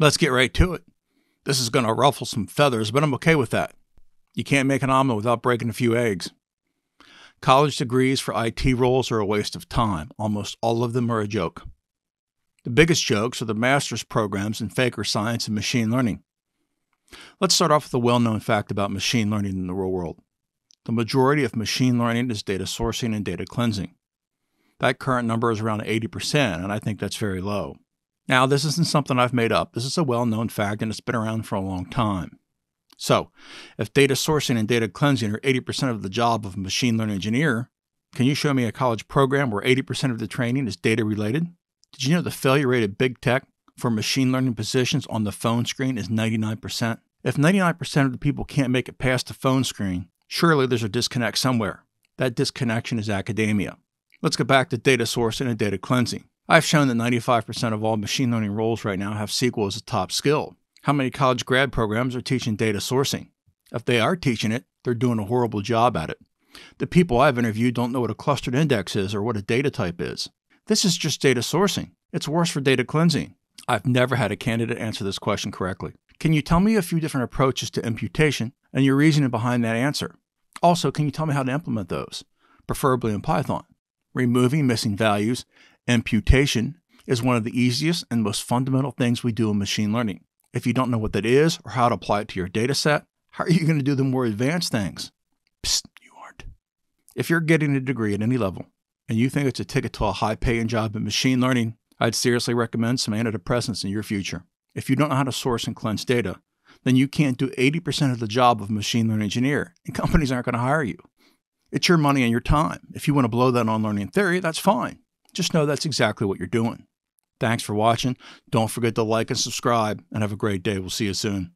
Let's get right to it. This is going to ruffle some feathers, but I'm okay with that. You can't make an omelet without breaking a few eggs. College degrees for IT roles are a waste of time. Almost all of them are a joke. The biggest jokes are the master's programs in data science and machine learning. Let's start off with a well known fact about machine learning in the real world. The majority of machine learning is data sourcing and data cleansing. That current number is around 80%, and I think that's very low. Now, this isn't something I've made up. This is a well known fact and it's been around for a long time. So, if data sourcing and data cleansing are 80% of the job of a machine learning engineer, can you show me a college program where 80% of the training is data related? Did you know the failure rate of big tech for machine learning positions on the phone screen is 99%? If 99% of the people can't make it past the phone screen, surely there's a disconnect somewhere. That disconnection is academia. Let's get back to data sourcing and data cleansing. I've shown that 95% of all machine learning roles right now have SQL as a top skill. How many college grad programs are teaching data sourcing? If they are teaching it, they're doing a horrible job at it. The people I've interviewed don't know what a clustered index is or what a data type is. This is just data sourcing. It's worse for data cleansing. I've never had a candidate answer this question correctly. Can you tell me a few different approaches to imputation and your reasoning behind that answer? Also, can you tell me how to implement those, preferably in Python? Removing missing values, imputation, is one of the easiest and most fundamental things we do in machine learning. If you don't know what that is or how to apply it to your data set, how are you going to do the more advanced things? Psst, you aren't. If you're getting a degree at any level, and you think it's a ticket to a high paying job in machine learning, I'd seriously recommend some antidepressants in your future. If you don't know how to source and cleanse data, then you can't do 80% of the job of a machine learning engineer, and companies aren't going to hire you. It's your money and your time. If you want to blow that on learning theory, that's fine. Just know that's exactly what you're doing. Thanks for watching. Don't forget to like and subscribe, and have a great day. We'll see you soon.